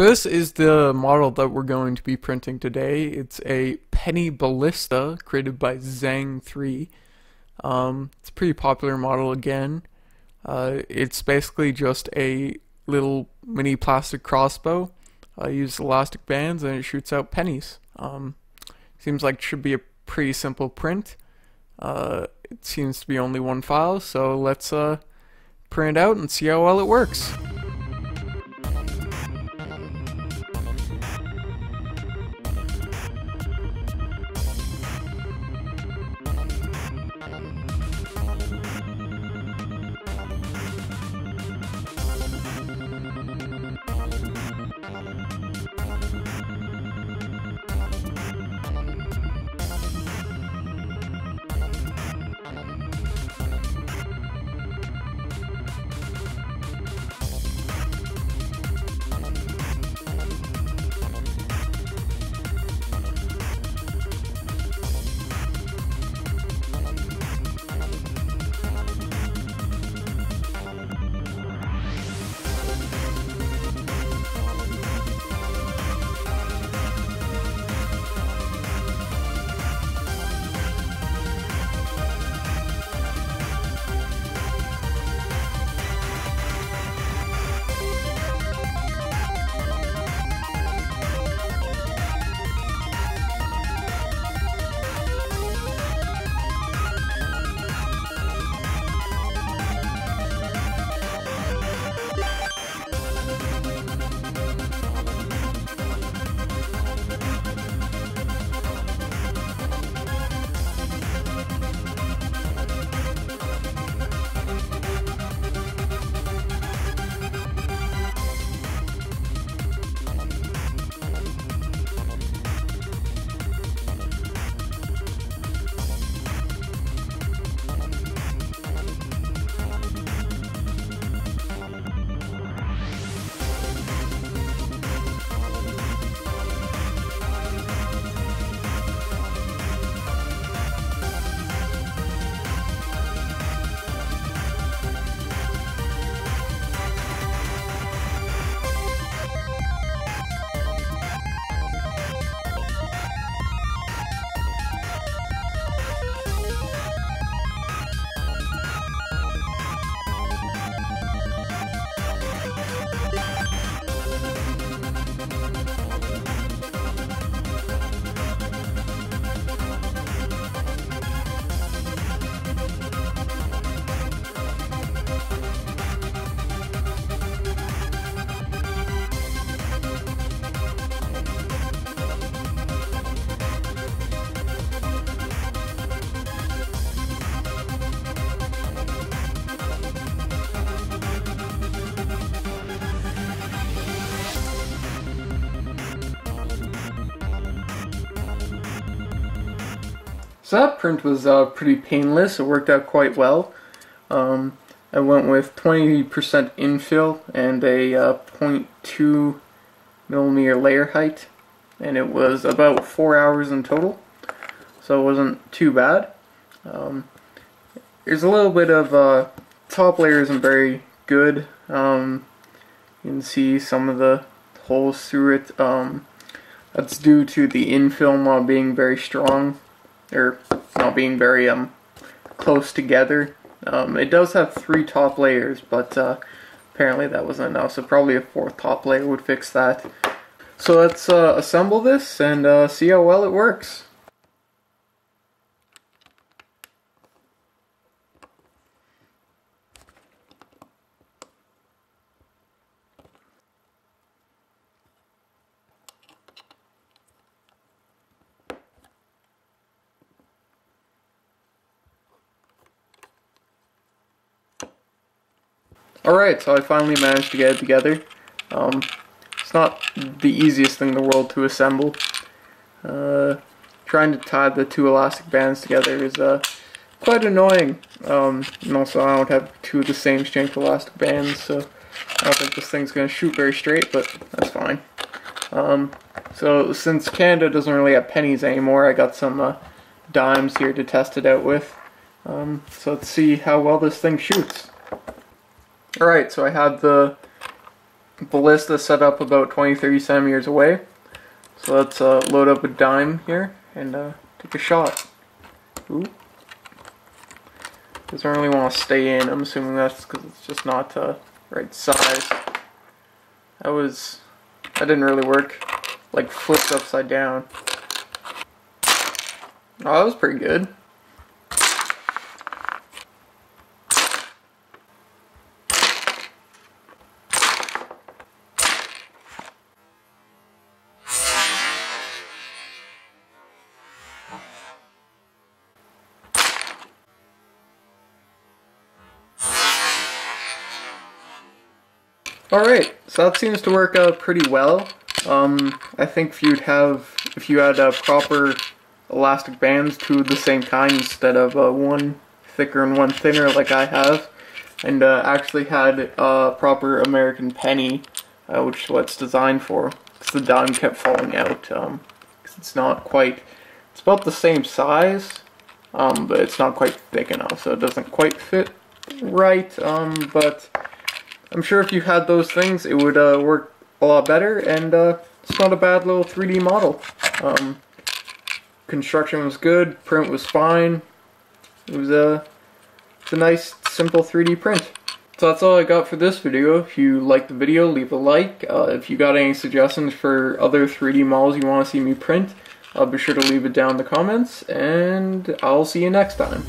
This is the model that we're going to be printing today. It's a penny ballista created by Zang3. Um, it's a pretty popular model again. Uh, it's basically just a little mini plastic crossbow. I uh, use elastic bands and it shoots out pennies. Um, seems like it should be a pretty simple print. Uh, it seems to be only one file, so let's uh, print it out and see how well it works. So that print was uh, pretty painless. It worked out quite well. Um, I went with 20% infill and a uh, 0.2 millimeter layer height, and it was about four hours in total, so it wasn't too bad. Um, there's a little bit of uh, top layer isn't very good. Um, you can see some of the holes through it. Um, that's due to the infill not being very strong or not being very um close together. Um, it does have three top layers, but uh, apparently that wasn't enough, so probably a fourth top layer would fix that. So let's uh, assemble this and uh, see how well it works. Alright, so I finally managed to get it together. Um, it's not the easiest thing in the world to assemble. Uh, trying to tie the two elastic bands together is uh, quite annoying. Um, and also I don't have two of the same strength elastic bands, so I don't think this thing's going to shoot very straight, but that's fine. Um, so since Canada doesn't really have pennies anymore, I got some uh, dimes here to test it out with. Um, so let's see how well this thing shoots. Alright, so I had the ballista set up about 20-30 centimeters away. So let's uh, load up a dime here and uh, take a shot. Ooh. Doesn't really want to stay in. I'm assuming that's because it's just not uh, right size. That was... That didn't really work. Like flipped upside down. Oh, that was pretty good. Alright, so that seems to work out pretty well. Um, I think if you'd have, if you had uh, proper elastic bands, two of the same kind instead of uh, one thicker and one thinner like I have, and uh, actually had a proper American penny, uh, which is what it's designed for, because the dime kept falling out, um, it's not quite, it's about the same size, um, but it's not quite thick enough, so it doesn't quite fit right, um, but I'm sure if you had those things, it would uh, work a lot better, and uh, it's not a bad little 3D model. Um, construction was good, print was fine. It was a, it's a nice, simple 3D print. So that's all I got for this video. If you liked the video, leave a like. Uh, if you got any suggestions for other 3D models you want to see me print, uh, be sure to leave it down in the comments, and I'll see you next time.